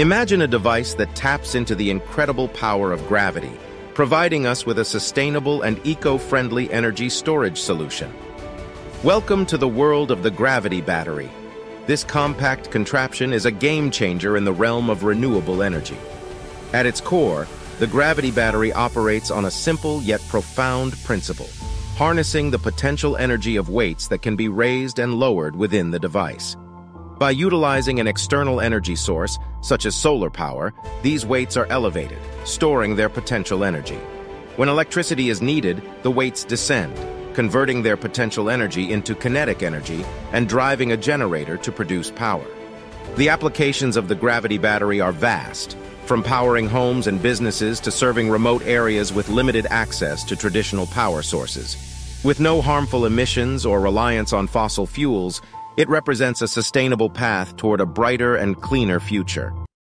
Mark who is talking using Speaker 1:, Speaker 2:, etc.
Speaker 1: Imagine a device that taps into the incredible power of gravity, providing us with a sustainable and eco-friendly energy storage solution. Welcome to the world of the gravity battery. This compact contraption is a game changer in the realm of renewable energy. At its core, the gravity battery operates on a simple yet profound principle, harnessing the potential energy of weights that can be raised and lowered within the device. By utilizing an external energy source, such as solar power, these weights are elevated, storing their potential energy. When electricity is needed, the weights descend, converting their potential energy into kinetic energy and driving a generator to produce power. The applications of the gravity battery are vast, from powering homes and businesses to serving remote areas with limited access to traditional power sources. With no harmful emissions or reliance on fossil fuels, it represents a sustainable path toward a brighter and cleaner future.